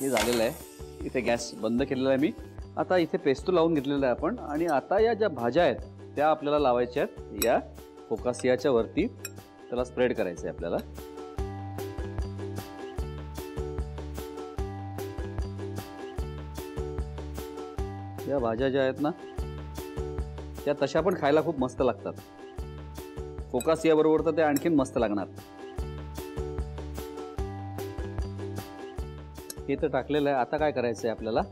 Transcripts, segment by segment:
हे झालेलं आहे. इथे गॅस बंद केलेला आहे मी. आता इथे पेस्तो लावून घेतलेलं आहे आपण. आणि आता या ज्या भाज्या आहेत त्या आपल्याला लावायच्या आहेत. या फोकासियाच्या वरती. त्याला स्प्रेड करायचं आहे आपल्याला. या भाज्या ज्या आहेत ना त्या तशा पण खायला खूप मस्त लागतात. फोकासिया बरोबर तर ते आणखीन मस्त लागणार. हे तर टाकलेलं आहे. आता काय करायचं आहे आपल्याला?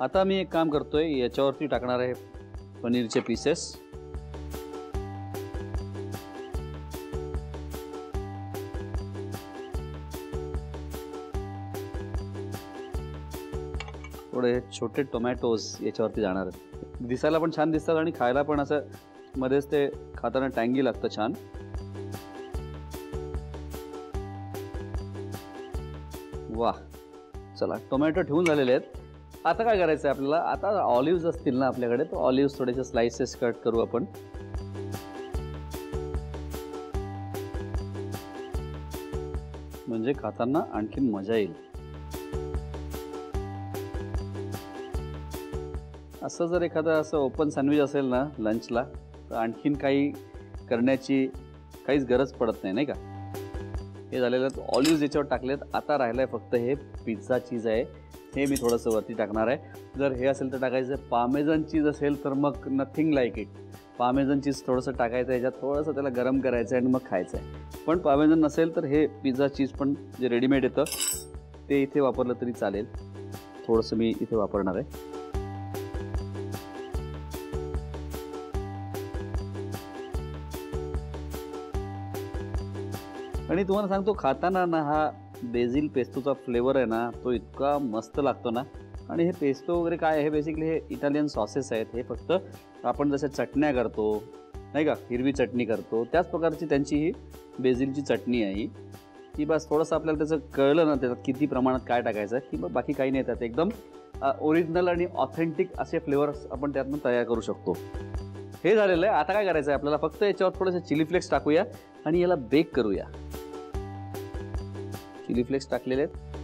आता मी एक काम करतो आहे याच्यावरती टाकणार आहे पनीरचे पीसेस थोडे छोटे टोमॅटोज याच्यावरती जाणार आहेत. दिसायला पण छान दिसतात आणि खायला पण असं मध्येच ते खाताना टँगी लागतं छान. वा चला टोमॅटो ठेवून झालेले आहेत. आता काय करायचं आहे आपल्याला? आता ऑलिव्ज असतील ना आपल्याकडे तर ऑलिव्ज थोडेसे स्लायसेस कट करू आपण. म्हणजे खाताना आणखीन मजा येईल. असं जर एखादं असं ओपन सँडविच असेल ना लंचला तर आणखीन काही करण्याची काहीच गरज पडत नाही नाही का? हे झालेलं ऑलिव्ज याच्यावर टाकलेत. आता राहिलं आहे फक्त हे पिझ्झा चीज आहे. हे मी थोडंसं वरती टाकणार आहे. जर हे असेल तर टाकायचं पामेझन चीज असेल तर मग नथिंग लाईक इट पामेझन चीज थोडंसं टाकायचं आहे. याच्यात थोडंसं त्याला गरम करायचं आहे आणि मग खायचं आहे. पण पामेझन नसेल तर हे पिझ्झा चीज पण जे रेडीमेड येतं ते इथे वापरलं तरी चालेल. थोडंसं मी इथे वापरणार आहे. आणि तुम्हाला सांगतो खाताना ना हा बेझिल पेस्तोचा फ्लेवर आहे ना तो इतका मस्त लागतो ना. आणि हे पेस्तो वगैरे काय आहे? हे बेसिकली हे इटालियन सॉसेस आहेत. हे फक्त आपण जसं चटण्या करतो नाही का? हिरवी चटणी करतो. त्याच प्रकारची त्यांची ही बेझिलची चटणी आहे ही. की बस थोडंसं आपल्याला त्याचं कळलं ना त्याच्यात किती प्रमाणात काय टाकायचं की मग बाकी काही नाही त्यात. एकदम ओरिजिनल आणि ऑथेंटिक असे फ्लेवर्स आपण त्यातनं तयार करू शकतो. हे झालेलं आहे. आता काय करायचं आहे आपल्याला फक्त याच्यावर थोडंसं चिली फ्लेक्स टाकूया आणि याला बेक करूया. चिली फ्लेक्स टाकलेले आहेत.